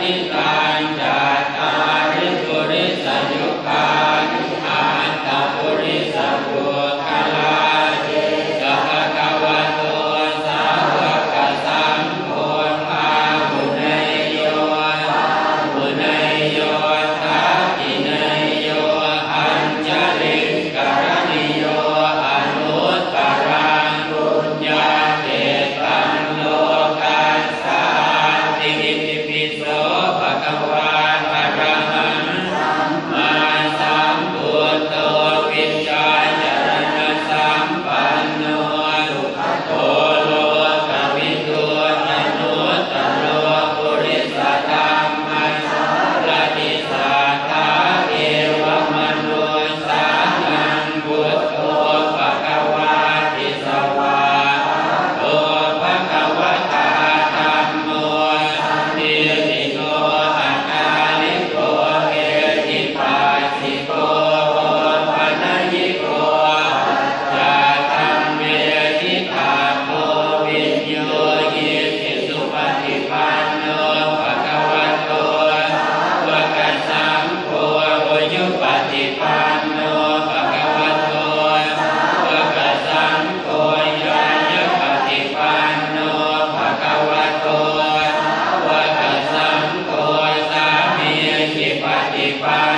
Gracias. Allah Bye.